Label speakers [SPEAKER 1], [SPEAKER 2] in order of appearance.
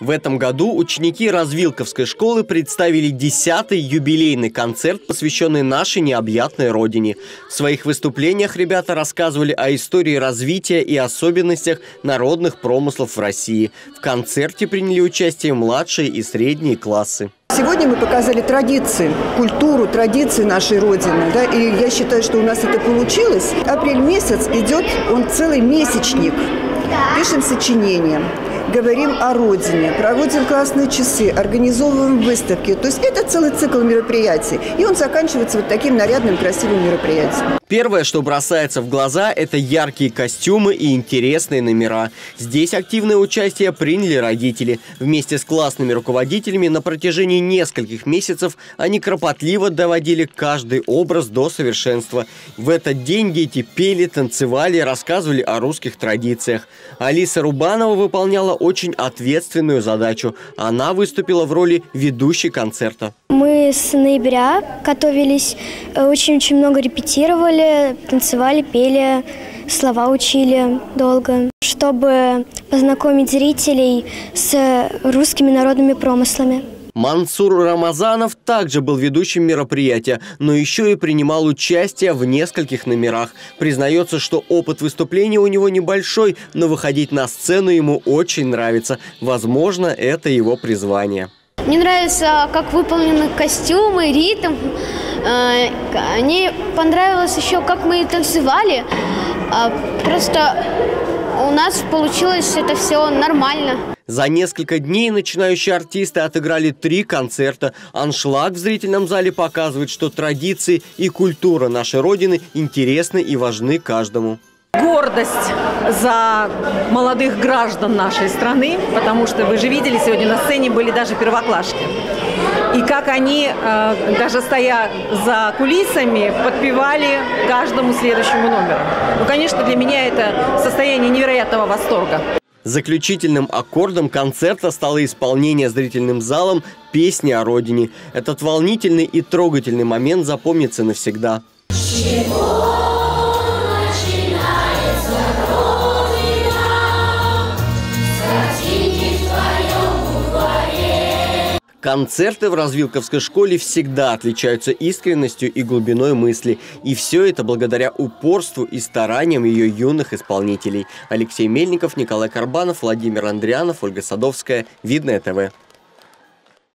[SPEAKER 1] В этом году ученики Развилковской школы представили 10-й юбилейный концерт, посвященный нашей необъятной родине. В своих выступлениях ребята рассказывали о истории развития и особенностях народных промыслов в России. В концерте приняли участие младшие и средние классы.
[SPEAKER 2] Сегодня мы показали традиции, культуру, традиции нашей Родины. Да, и я считаю, что у нас это получилось. Апрель месяц идет, он целый месячник. Пишем сочинения говорим о родине, проводим классные часы, организовываем выставки. То есть это целый цикл мероприятий. И он заканчивается вот таким нарядным, красивым мероприятием.
[SPEAKER 1] Первое, что бросается в глаза, это яркие костюмы и интересные номера. Здесь активное участие приняли родители. Вместе с классными руководителями на протяжении нескольких месяцев они кропотливо доводили каждый образ до совершенства. В этот день дети пели, танцевали, рассказывали о русских традициях. Алиса Рубанова выполняла очень ответственную задачу. Она выступила в роли ведущей концерта.
[SPEAKER 3] Мы с ноября готовились, э, очень-очень много репетировали, танцевали, пели, слова учили долго, чтобы познакомить зрителей с русскими народными промыслами.
[SPEAKER 1] Мансур Рамазанов также был ведущим мероприятия, но еще и принимал участие в нескольких номерах. Признается, что опыт выступления у него небольшой, но выходить на сцену ему очень нравится. Возможно, это его призвание.
[SPEAKER 4] Мне нравится, как выполнены костюмы, ритм. Э, мне понравилось еще, как мы танцевали. А, просто у нас получилось это все нормально.
[SPEAKER 1] За несколько дней начинающие артисты отыграли три концерта. Аншлаг в зрительном зале показывает, что традиции и культура нашей Родины интересны и важны каждому
[SPEAKER 5] гордость за молодых граждан нашей страны, потому что вы же видели, сегодня на сцене были даже первоклашки. И как они, э, даже стоя за кулисами, подпевали каждому следующему номеру. Ну, конечно, для меня это состояние невероятного восторга.
[SPEAKER 1] Заключительным аккордом концерта стало исполнение зрительным залом песни о родине. Этот волнительный и трогательный момент запомнится навсегда. Чего? Концерты в Развилковской школе всегда отличаются искренностью и глубиной мысли. И все это благодаря упорству и стараниям ее юных исполнителей. Алексей Мельников, Николай Карбанов, Владимир Андрианов, Ольга Садовская. Видное ТВ.